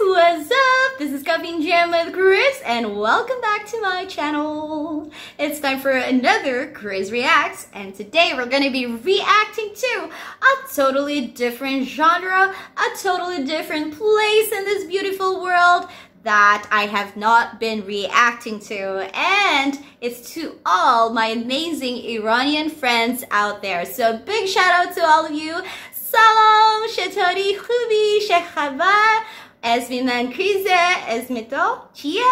what's up? This is Coffee and Jam with Krizz and welcome back to my channel. It's time for another Krizz Reacts and today we're going to be reacting to a totally different genre, a totally different place in this beautiful world that I have not been reacting to and it's to all my amazing Iranian friends out there. So big shout out to all of you. Salam, Shetari, Khubi, Shekhabar. Esmina and Krize, Esmito, Chia.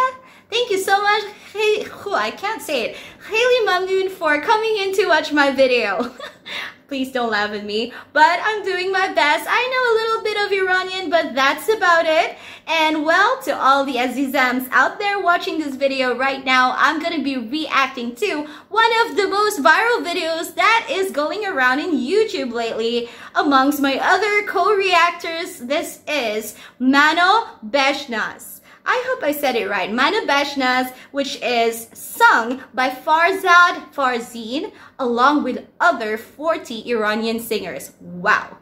Thank you so much. Hey, oh, I can't say it. Haley Mamnoon for coming in to watch my video. Please don't laugh at me, but I'm doing my best. I know a little bit of Iranian, but that's about it. And well, to all the Azizams out there watching this video right now, I'm gonna be reacting to one of the most viral videos that is going around in YouTube lately amongst my other co-reactors. This is Mano Beshnas. I hope I said it right. Mana Beshnas, which is sung by Farzad Farzin along with other 40 Iranian singers. Wow.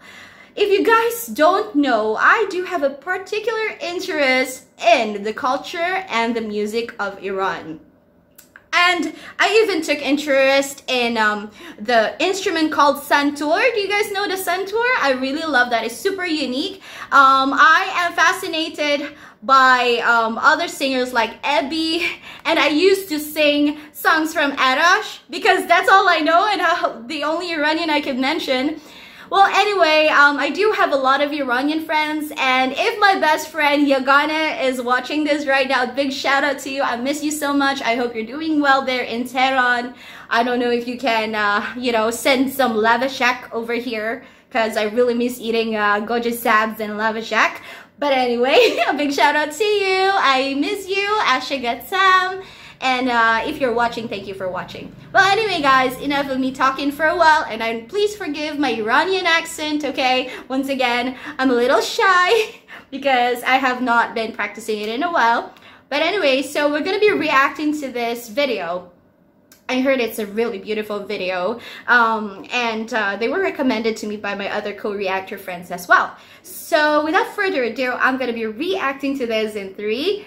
If you guys don't know, I do have a particular interest in the culture and the music of Iran. And I even took interest in um, the instrument called santur. Do you guys know the santur? I really love that. It's super unique. Um, I am fascinated by um, other singers like Ebi and I used to sing songs from Arash because that's all I know and uh, the only Iranian I can mention. Well, anyway, um, I do have a lot of Iranian friends, and if my best friend Yagana is watching this right now, big shout out to you. I miss you so much. I hope you're doing well there in Tehran. I don't know if you can, uh, you know, send some lavashak over here, because I really miss eating uh, goji sabs and lavashak. But anyway, a big shout out to you. I miss you. Ashagatsam. And uh, if you're watching, thank you for watching. Well, anyway, guys, enough of me talking for a while. And I, please forgive my Iranian accent, okay? Once again, I'm a little shy because I have not been practicing it in a while. But anyway, so we're to be reacting to this video I heard it's a really beautiful video um, and uh, they were recommended to me by my other co-reactor friends as well. So without further ado, I'm to be reacting to this in three,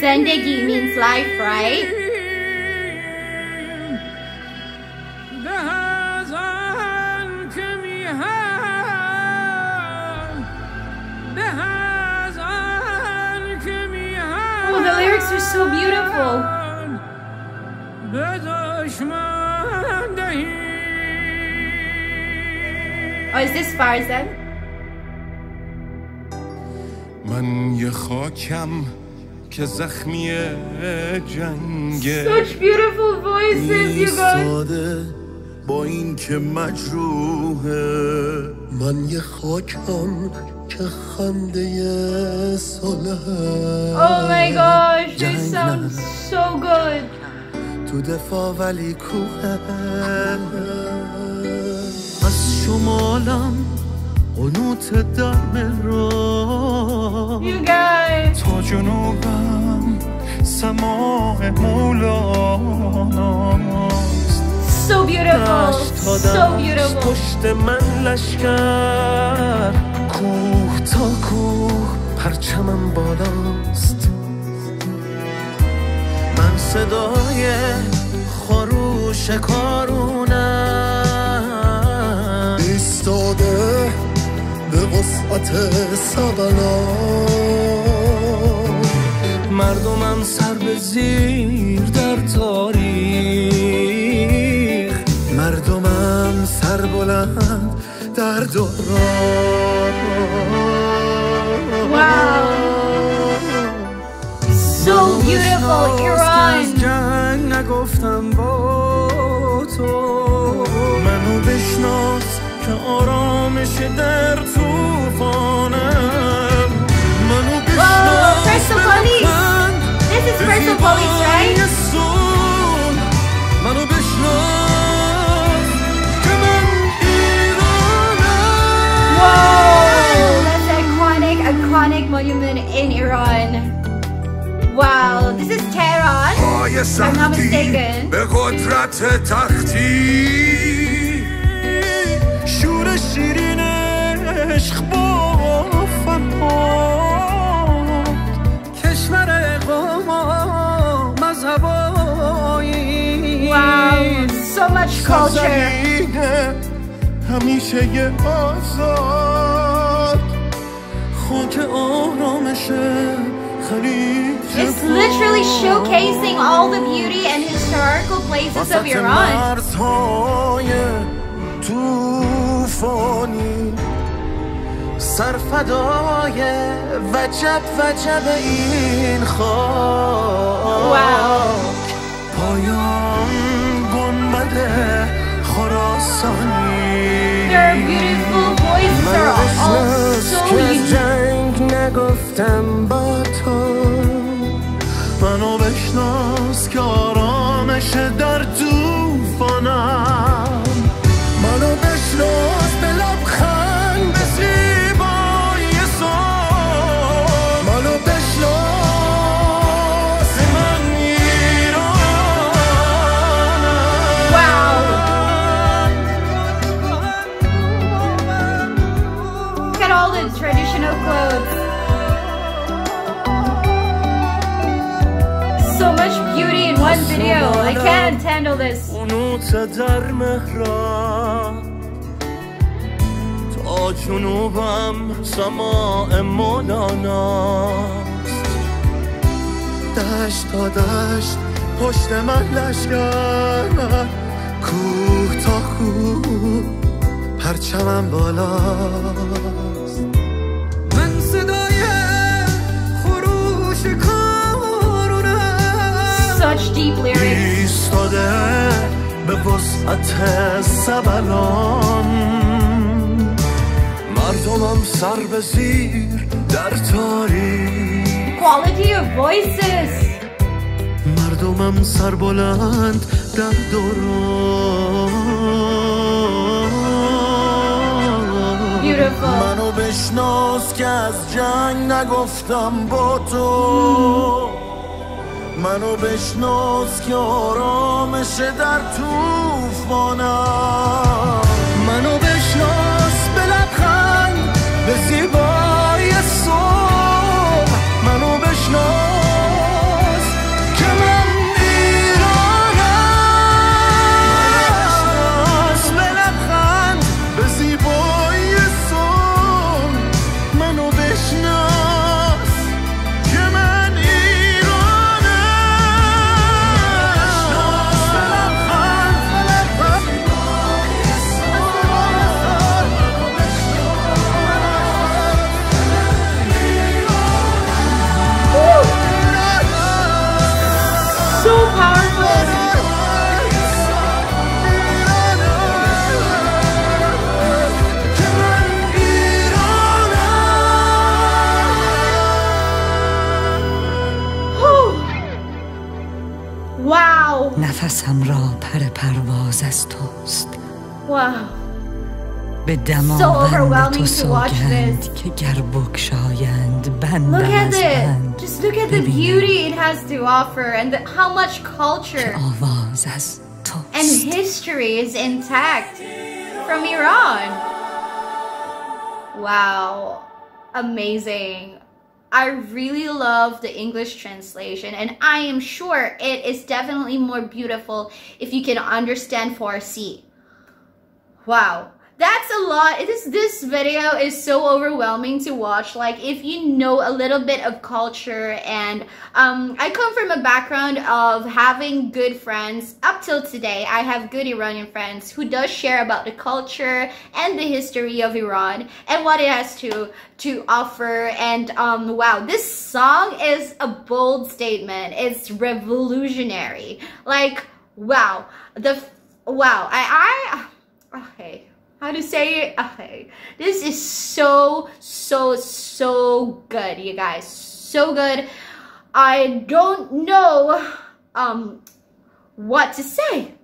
Zendegi means life, right? Oh, the lyrics are so beautiful. Oh, is this Farzad? من که زخمی جنگه Such beautiful voices you guys. با این که مجروحه من یه خاکم که خنده صلح. Oh my gosh, they sound so good. تو دفاع ولی کوه. شمالم قنوت دم را تا جنوبم سماع مولاناست So beautiful, so beautiful. پشت من لشکر کوه تا کوه پرچمم بالاست. من صدای خروش کارونم. ایستاده به وسعت سبلا مردمم سر به زیر در تاریخ. مردمم سر بلند در دوران. Wow. So beautiful, Iran. نگفتم با تو. منو بشناس که آرامش در توفانم منو بشناس Mistaken. به قدرت تختی شور شیرین عشق با فرهاد کشور اقامت مذهبایی Wow, so much culture. همیشه یه آزاد خاک آرامش خلیج It's literally showcasing all the beauty and historical places of وسط Iran. مرزهای توفانی سرفدای وجب وجب این خاک Wow. پایان گنبد خراسانی Their beautiful voices are all so که unique. جنگ نگفتم با تو منو بشناس که آرامش در توفانم منو بشناس. قنوت در مهرم تا جنوبم سماع مولاناست دشت تا دشت پشت من لشگر کوه تا کوه پرچمم بالاست. من صدای خروش کارونم. Such deep lyrics. وسعت سبلان مردمم سر به زیر در تاریک Quality of voices. مردمم سر بلند در دوران Beautiful. منو بشناس که از جنگ نگفتم با تو منو بشناس که آرامش در توفانم منو نفسم را پر پرواز از توست Wow. به So دماوند overwhelming تو to watch سوگند که گر بکشایند بندم Look at از it. بند Just look at the ببینم beauty it has to offer and the, how much که culture آواز از and توست history is intact from Iran. Wow. Amazing. I really love the English translation, and I am sure it is definitely more beautiful if you can understand Farsi. Wow. That's a lot. It is this video is so overwhelming to watch. Like if you know a little bit of culture and um I come from a background of having good friends up till today. I have good Iranian friends who does share about the culture and the history of Iran and what it has to to offer and um wow, this song is a bold statement. It's revolutionary. Like wow, the wow, I I okay how to say it? Okay. This is so so so good you guys. So good. I don't know um what to say.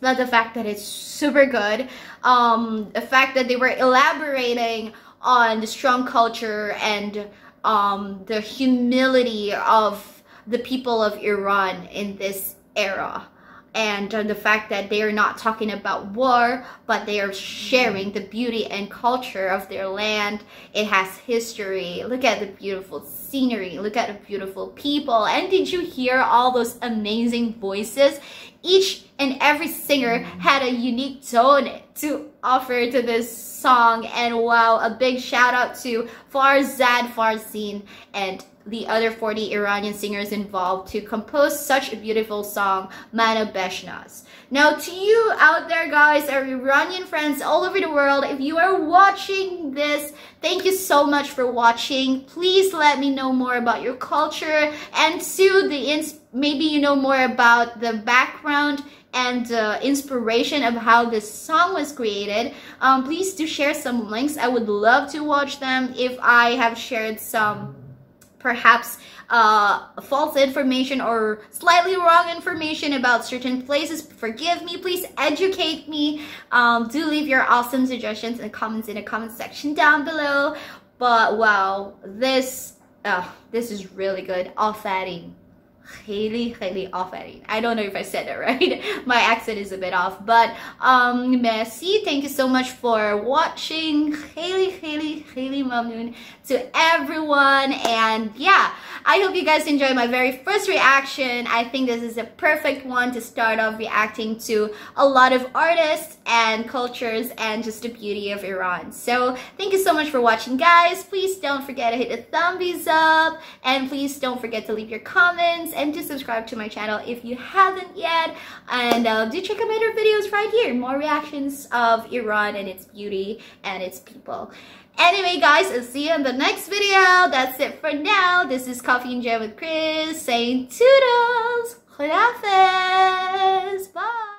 But the fact that it's super good um the fact that they were elaborating on the strong culture and um, the humility of the people of Iran in this era and the fact that they are not talking about war, but they are sharing the beauty and culture of their land. It has history. Look at the beautiful scenery. Look at the beautiful people. And did you hear all those amazing voices? Each and every singer had a unique tone to offer to this song. And wow, a big shout out to Farzad Farzin and the other 40 Iranian singers involved to compose such a beautiful song, Mana Beshnas. Now to you out there guys, our Iranian friends all over the world, if you are watching this, thank you so much for watching. Please let me know more about your culture and to the ins maybe you know more about the background and uh, inspiration of how this song was created, um, please do share some links. I would love to watch them if I have shared some perhaps uh, false information or slightly wrong information about certain places, forgive me. Please educate me. Um, do leave your awesome suggestions and comments in the comment section down below. But wow, this, uh, this is really good. Offsetting. خیلی خیلی آفرین I don't know if I said it right my accent is a bit off but um merci thank you so much for watching خیلی خیلی خیلی ممنون to everyone and yeah I hope you guys enjoyed my very first reaction I think this is a perfect one to start off reacting to a lot of artists and cultures and just the beauty of Iran so thank you so much for watching guys please don't forget to hit the thumbs up and please don't forget to leave your comments and to subscribe to my channel if you haven't yet. And uh, do check out my other videos right here. More reactions of Iran and its beauty and its people. Anyway, guys, I'll see you in the next video. That's it for now. This is Coffee and Jam with Krizz saying toodles. Khudafez. Bye.